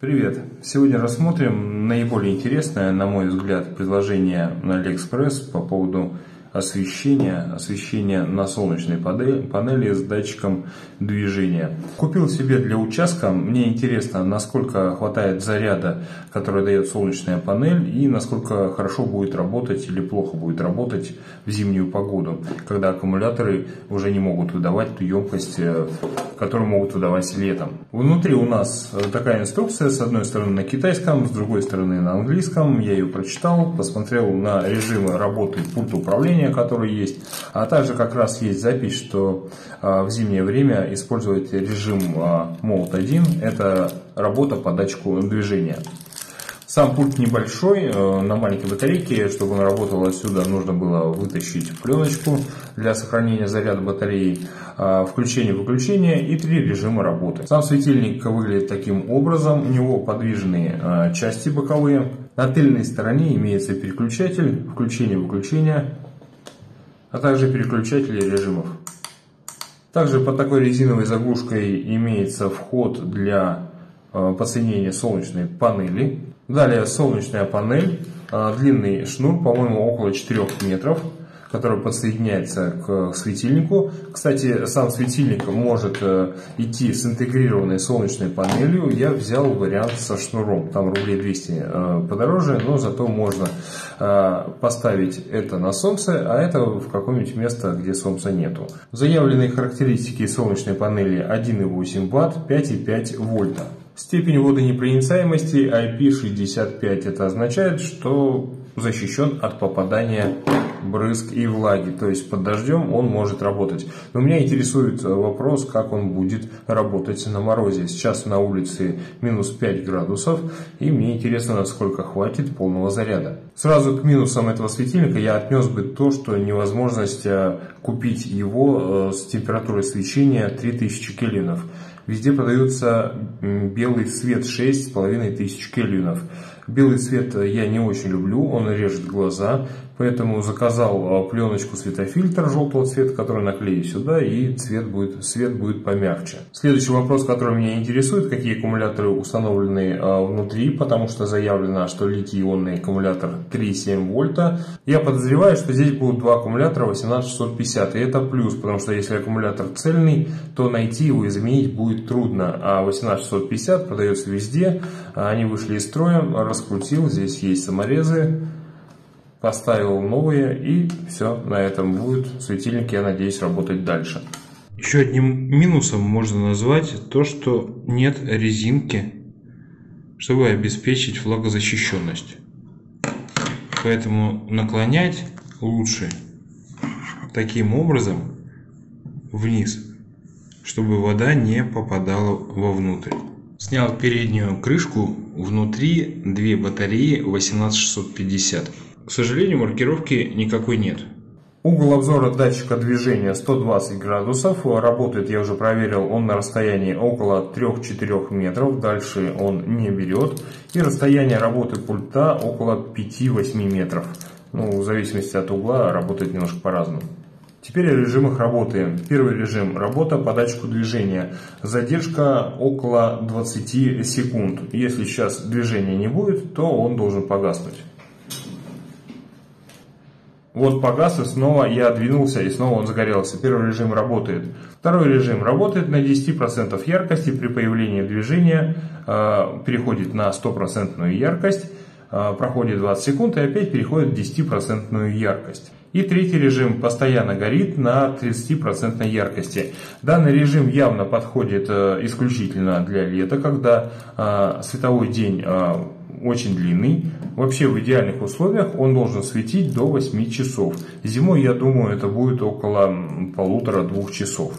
Привет! Сегодня рассмотрим наиболее интересное, на мой взгляд, предложение на AliExpress по поводу освещения, освещения на солнечной панели с датчиком движения. Купил себе для участка, мне интересно, насколько хватает заряда, который дает солнечная панель и насколько хорошо будет работать или плохо будет работать в зимнюю погоду, когда аккумуляторы уже не могут выдавать ту емкость, э, которую могут выдавать летом. Внутри у нас такая инструкция, с одной стороны на китайском, с другой стороны на английском. Я ее прочитал, посмотрел на режимы работы пульта управления приложения, которые есть. А также как раз есть запись, что а, в зимнее время использовать режим а, Mode 1. Это работа по датчику движения. Сам пульт небольшой, э, на маленькой батарейке, чтобы он работал отсюда, нужно было вытащить пленочку для сохранения заряда батареи, а, включение-выключение и три режима работы. Сам светильник выглядит таким образом, у него подвижные части боковые. На тыльной стороне имеется переключатель, включение-выключение, а также переключатели режимов. Также под такой резиновой заглушкой имеется вход для э, подсоединения солнечной панели. Далее солнечная панель, э, длинный шнур, по-моему, около 4 метров который подсоединяется к светильнику. Кстати, сам светильник может э, идти с интегрированной солнечной панелью. Я взял вариант со шнуром. Там рублей 200 э, подороже, но зато можно э, поставить это на солнце, а это в какое-нибудь место, где солнца нету. Заявленные характеристики солнечной панели 1,8 Вт, 5,5 вольта. Степень водонепроницаемости IP65. Это означает, что защищен от попадания брызг и влаги. То есть под дождем он может работать. Но меня интересует вопрос, как он будет работать на морозе. Сейчас на улице минус 5 градусов. И мне интересно, насколько хватит полного заряда. Сразу к минусам этого светильника я отнес бы то, что невозможность э, купить его э, с температурой свечения 3000 кельвинов. Везде продается белый свет 6500 кельвинов. Белый цвет я не очень люблю, он режет глаза, поэтому заказал а, пленочку светофильтр желтого цвета, который наклею сюда, и цвет будет, свет будет помягче. Следующий вопрос, который меня интересует, какие аккумуляторы установлены а, внутри, потому что заявлено, что литий-ионный аккумулятор 3,7 вольта. Я подозреваю, что здесь будут два аккумулятора 18650, и это плюс, потому что если аккумулятор цельный, то найти его и заменить будет трудно, а 18650 продается везде, они вышли из строя, раскрутил, здесь есть саморезы, поставил новые и все, на этом будет светильник, я надеюсь, работать дальше. Еще одним минусом можно назвать то, что нет резинки, чтобы обеспечить влагозащищенность. Поэтому наклонять лучше таким образом вниз, чтобы вода не попадала вовнутрь. Снял переднюю крышку, внутри две батареи 18650. К сожалению, маркировки никакой нет. Угол обзора датчика движения 120 градусов. Работает, я уже проверил, он на расстоянии около 3-4 метров. Дальше он не берет. И расстояние работы пульта около 5-8 метров. Ну, в зависимости от угла работает немножко по-разному. Теперь о режимах работы. Первый режим – работа по датчику движения. Задержка около 20 секунд. Если сейчас движения не будет, то он должен погаснуть. Вот погас и снова я двинулся и снова он загорелся. Первый режим работает. Второй режим работает на 10% яркости. При появлении движения э, переходит на 100% яркость. Э, проходит 20 секунд и опять переходит в 10% яркость. И третий режим постоянно горит на 30% яркости. Данный режим явно подходит э, исключительно для лета, когда э, световой день э, очень длинный. Вообще в идеальных условиях он должен светить до 8 часов. Зимой, я думаю, это будет около полутора-двух часов.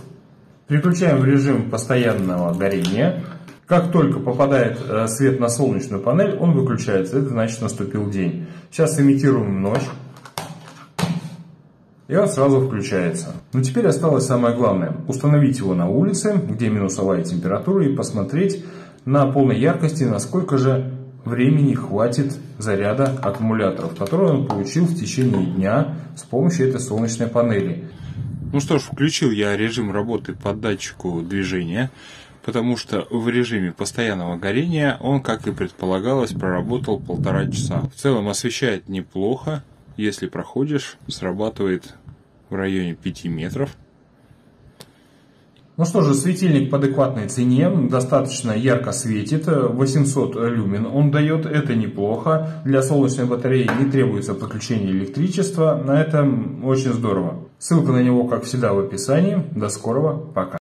Переключаем в режим постоянного горения. Как только попадает свет на солнечную панель, он выключается. Это значит наступил день. Сейчас имитируем ночь и он сразу включается. Но теперь осталось самое главное. Установить его на улице, где минусовая температура, и посмотреть на полной яркости, насколько же времени хватит заряда аккумуляторов, который он получил в течение дня с помощью этой солнечной панели. Ну что ж, включил я режим работы по датчику движения. потому что в режиме постоянного горения он, как и предполагалось, проработал полтора часа. В целом освещает неплохо, если проходишь, срабатывает в районе 5 метров. Ну что же, светильник по адекватной цене, достаточно ярко светит, 800 люмен он дает, это неплохо. Для солнечной батареи не требуется подключение электричества, на этом очень здорово. Ссылка на него, как всегда, в описании. До скорого, пока.